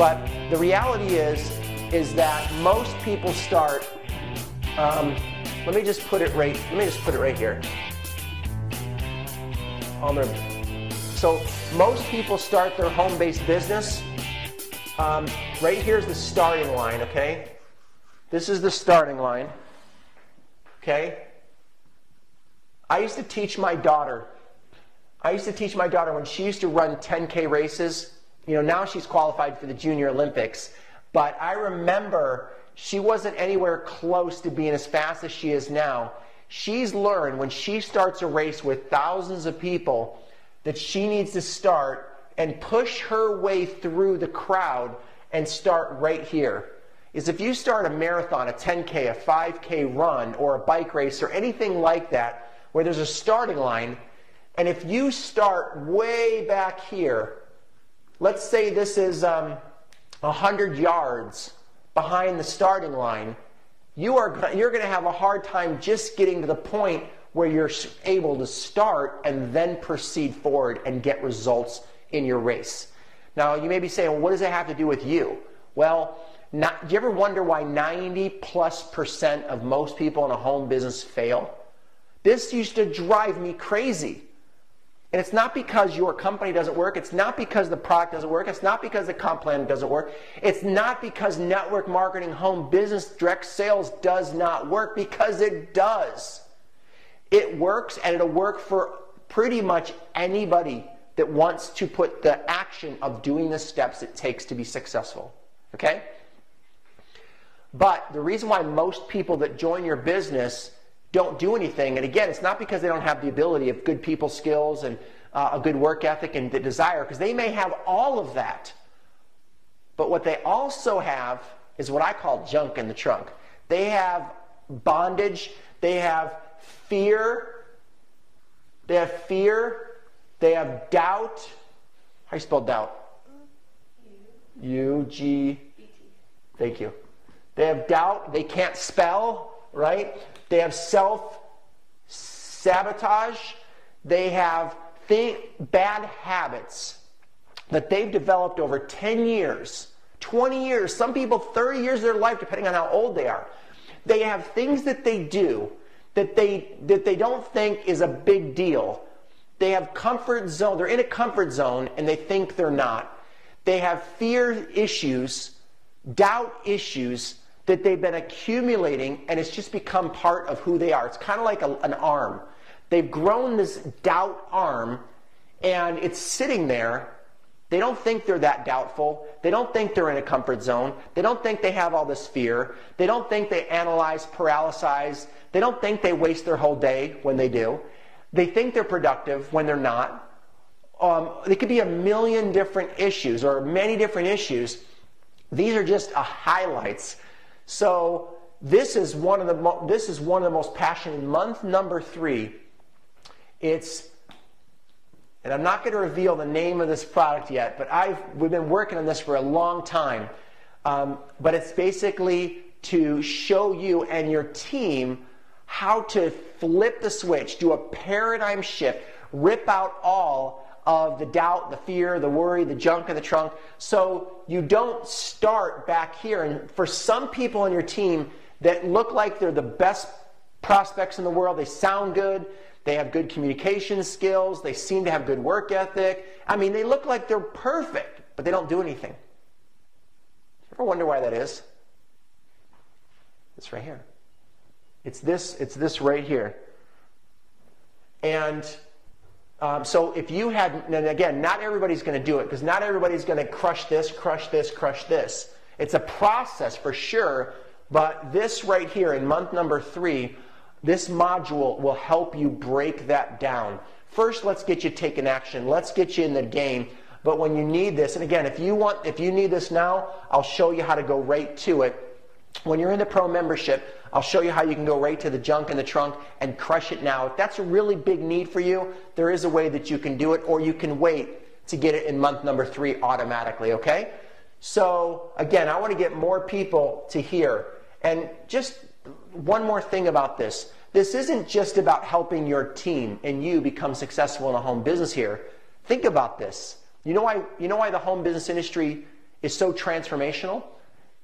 But the reality is, is that most people start. Um, let me just put it right. Let me just put it right here. On their, so most people start their home-based business. Um, right here's the starting line. Okay, this is the starting line. Okay. I used to teach my daughter. I used to teach my daughter when she used to run 10K races. You know, now she's qualified for the Junior Olympics. But I remember she wasn't anywhere close to being as fast as she is now. She's learned when she starts a race with thousands of people that she needs to start and push her way through the crowd and start right here. Is if you start a marathon, a 10K, a 5K run, or a bike race, or anything like that, where there's a starting line. And if you start way back here, let's say this is um, 100 yards behind the starting line, you are, you're going to have a hard time just getting to the point where you're able to start and then proceed forward and get results in your race. Now, you may be saying, well, what does it have to do with you? Well, not, do you ever wonder why 90 plus percent of most people in a home business fail? This used to drive me crazy. And it's not because your company doesn't work. It's not because the product doesn't work. It's not because the comp plan doesn't work. It's not because network marketing, home business, direct sales does not work because it does. It works and it'll work for pretty much anybody that wants to put the action of doing the steps it takes to be successful. Okay? But the reason why most people that join your business don't do anything. And again, it's not because they don't have the ability of good people skills and uh, a good work ethic and the desire, because they may have all of that. But what they also have is what I call junk in the trunk. They have bondage, they have fear, they have fear, they have doubt. How do you spell doubt? U G. Thank you. They have doubt. They can't spell, right? They have self sabotage. They have th- bad habits that they've developed over 10 years, 20 years, some people 30 years of their life, depending on how old they are. They have things that they do that they, that they don't think is a big deal. They have comfort zone, they're in a comfort zone and they think they're not. They have fear issues, doubt issues, that they've been accumulating and it's just become part of who they are. It's kind of like a, an arm. They've grown this doubt arm and it's sitting there. They don't think they're that doubtful. They don't think they're in a comfort zone. They don't think they have all this fear. They don't think they analyze, paralyze. They don't think they waste their whole day when they do. They think they're productive when they're not. Um, there could be a million different issues or many different issues. These are just highlights so this is one of the this is one of the most passionate month number three. It's and I'm not going to reveal the name of this product yet, but I've we've been working on this for a long time. Um, but it's basically to show you and your team how to flip the switch, do a paradigm shift, rip out all of the doubt, the fear, the worry, the junk in the trunk. So you don't start back here. And for some people on your team that look like they're the best prospects in the world, they sound good, they have good communication skills, they seem to have good work ethic. I mean, they look like they're perfect, but they don't do anything. You ever wonder why that is? It's right here. It's this, it's this right here. And um, so if you had, and again, not everybody's going to do it because not everybody's going to crush this, crush this, crush this. It's a process for sure, but this right here in month number three, this module will help you break that down. First, let's get you taking action. Let's get you in the game. But when you need this, and again, if you want, if you need this now, I'll show you how to go right to it. When you're in the pro membership, I'll show you how you can go right to the junk in the trunk and crush it now. If that's a really big need for you, there is a way that you can do it, or you can wait to get it in month number three automatically, okay? So, again, I want to get more people to hear. And just one more thing about this this isn't just about helping your team and you become successful in a home business here. Think about this. You know why, you know why the home business industry is so transformational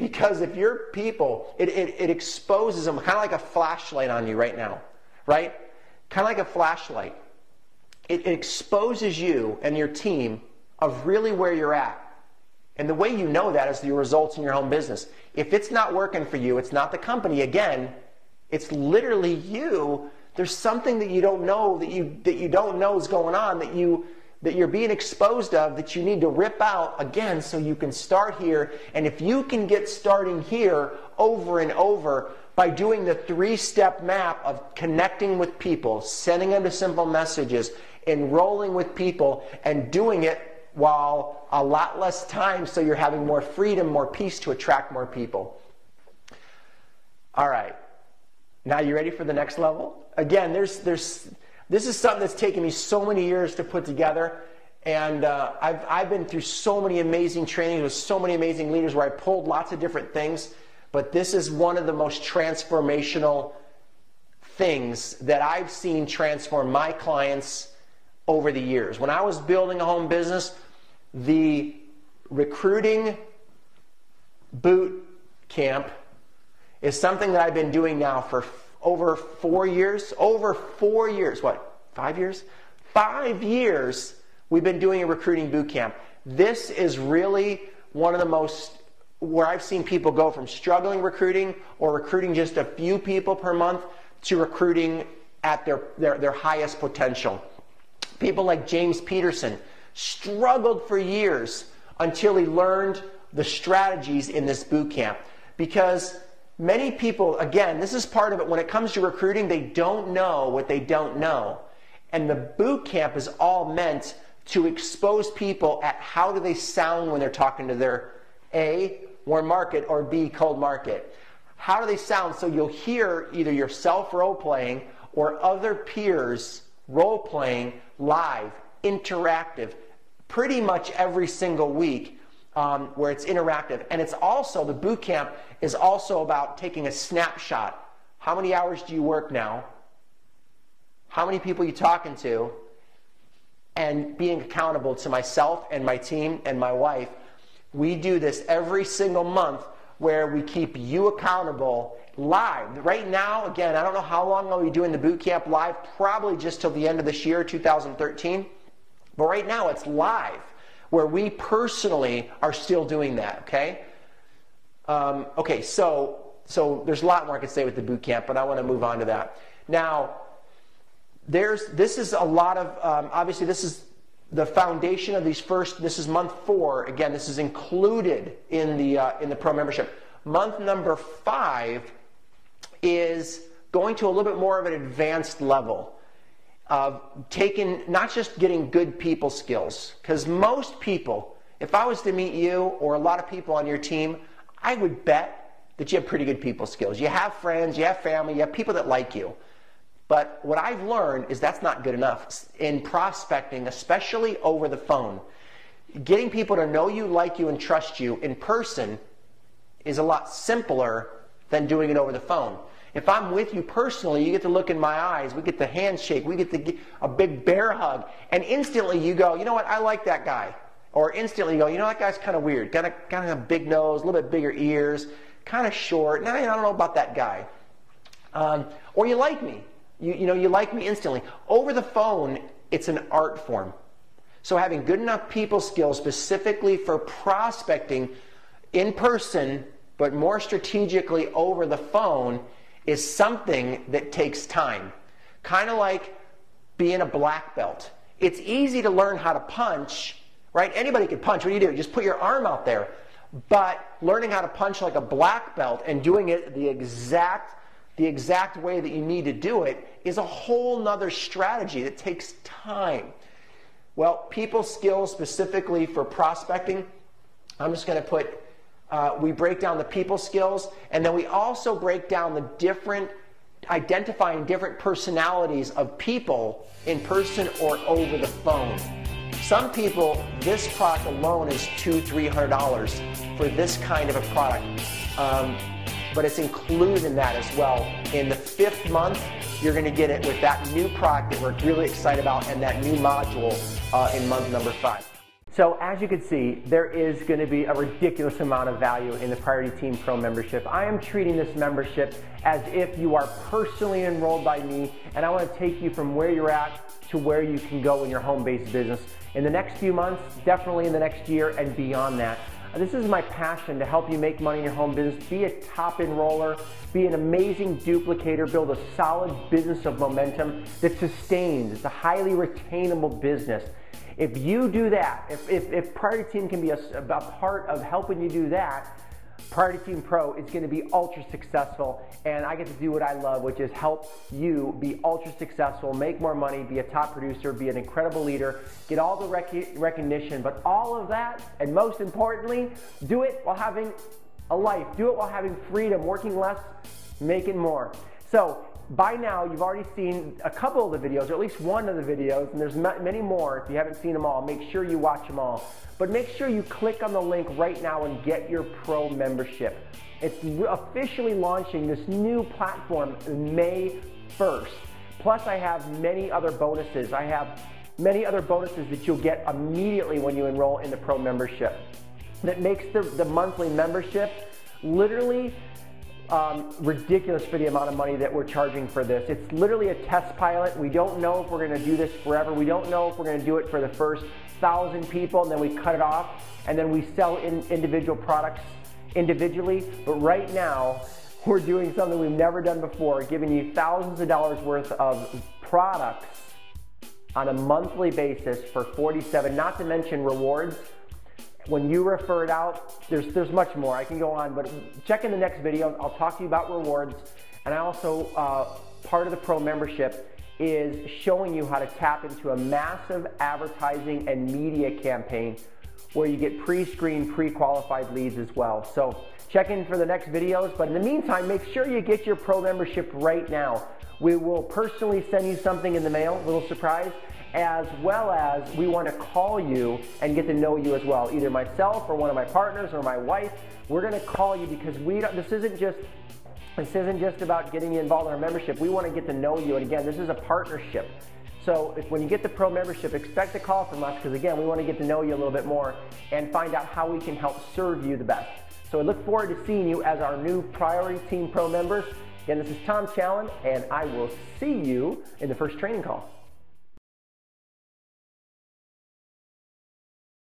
because if your people, it, it, it exposes them kind of like a flashlight on you right now, right? Kind of like a flashlight. It, it exposes you and your team of really where you're at. And the way you know that is the results in your own business. If it's not working for you, it's not the company again, it's literally you. There's something that you don't know that you that you don't know is going on that you that you're being exposed of that you need to rip out again so you can start here. And if you can get starting here over and over by doing the three step map of connecting with people, sending them to simple messages, enrolling with people, and doing it while a lot less time so you're having more freedom, more peace to attract more people. All right. Now you ready for the next level? Again, there's there's this is something that's taken me so many years to put together. And uh, I've, I've been through so many amazing trainings with so many amazing leaders where I pulled lots of different things. But this is one of the most transformational things that I've seen transform my clients over the years. When I was building a home business, the recruiting boot camp is something that I've been doing now for over four years, over four years, what, five years? Five years we've been doing a recruiting boot camp. This is really one of the most where I've seen people go from struggling recruiting or recruiting just a few people per month to recruiting at their, their, their highest potential. People like James Peterson struggled for years until he learned the strategies in this boot camp because many people, again, this is part of it. When it comes to recruiting, they don't know what they don't know. And the boot camp is all meant to expose people at how do they sound when they're talking to their A, warm market, or B, cold market. How do they sound? So you'll hear either yourself role playing or other peers role playing live, interactive, pretty much every single week um, where it's interactive. And it's also, the boot camp is also about taking a snapshot. How many hours do you work now? How many people are you talking to? And being accountable to myself and my team and my wife. We do this every single month where we keep you accountable live. Right now, again, I don't know how long I'll be doing the boot camp live, probably just till the end of this year, 2013. But right now it's live where we personally are still doing that, okay? Um, okay, so, so there's a lot more I could say with the boot camp, but I want to move on to that. Now, there's, this is a lot of, um, obviously, this is the foundation of these first, this is month four. Again, this is included in the, uh, in the pro membership. Month number five is going to a little bit more of an advanced level of taking, not just getting good people skills, because most people, if I was to meet you or a lot of people on your team, I would bet that you have pretty good people skills. You have friends, you have family, you have people that like you. But what I've learned is that's not good enough in prospecting, especially over the phone. Getting people to know you, like you, and trust you in person is a lot simpler than doing it over the phone. If I'm with you personally, you get to look in my eyes, we get the handshake, we get get a big bear hug, and instantly you go, you know what, I like that guy. Or instantly you go, you know, that guy's kind of weird. Got a kind of a big nose, a little bit bigger ears, kind of short. Now, I don't know about that guy. Um, or you like me. You, you know, you like me instantly. Over the phone, it's an art form. So having good enough people skills specifically for prospecting in person, but more strategically over the phone, is something that takes time. Kind of like being a black belt. It's easy to learn how to punch, right? Anybody can punch. What do you do? You just put your arm out there. But learning how to punch like a black belt and doing it the exact the exact way that you need to do it is a whole nother strategy that takes time. Well, people skills specifically for prospecting, I'm just going to put uh, we break down the people skills, and then we also break down the different, identifying different personalities of people in person or over the phone. Some people, this product alone is two, three hundred dollars for this kind of a product. Um, but it's included in that as well. In the fifth month, you're going to get it with that new product that we're really excited about and that new module uh, in month number five. So as you can see, there is going to be a ridiculous amount of value in the Priority Team Pro membership. I am treating this membership as if you are personally enrolled by me, and I want to take you from where you're at to where you can go in your home-based business in the next few months, definitely in the next year and beyond that. This is my passion to help you make money in your home business, be a top enroller, be an amazing duplicator, build a solid business of momentum that sustains. It's a highly retainable business. If you do that, if, if, if Priority Team can be a, a part of helping you do that, Priority Team Pro is going to be ultra successful, and I get to do what I love, which is help you be ultra successful, make more money, be a top producer, be an incredible leader, get all the rec recognition, but all of that, and most importantly, do it while having a life. Do it while having freedom, working less, making more. So by now, you've already seen a couple of the videos, or at least one of the videos, and there's many more. If you haven't seen them all, make sure you watch them all. But make sure you click on the link right now and get your pro membership. It's officially launching this new platform May 1st. Plus, I have many other bonuses. I have many other bonuses that you'll get immediately when you enroll in the pro membership. That makes the, the monthly membership literally um, ridiculous for the amount of money that we're charging for this. It's literally a test pilot. We don't know if we're going to do this forever. We don't know if we're going to do it for the first thousand people and then we cut it off and then we sell in individual products individually. But right now, we're doing something we've never done before, giving you thousands of dollars worth of products on a monthly basis for 47, not to mention rewards when you refer it out, there's, there's much more. I can go on, but check in the next video. I'll talk to you about rewards. And I also, uh, part of the pro membership is showing you how to tap into a massive advertising and media campaign where you get pre-screened, pre-qualified leads as well. So check in for the next videos. But in the meantime, make sure you get your pro membership right now. We will personally send you something in the mail, a little surprise as well as we want to call you and get to know you as well. Either myself or one of my partners or my wife, we're going to call you because we don't, this isn't just this isn't just about getting you involved in our membership. We want to get to know you. And again, this is a partnership. So if, when you get the pro membership, expect a call from us because again, we want to get to know you a little bit more and find out how we can help serve you the best. So I look forward to seeing you as our new Priority Team Pro members. Again, this is Tom Challan, and I will see you in the first training call.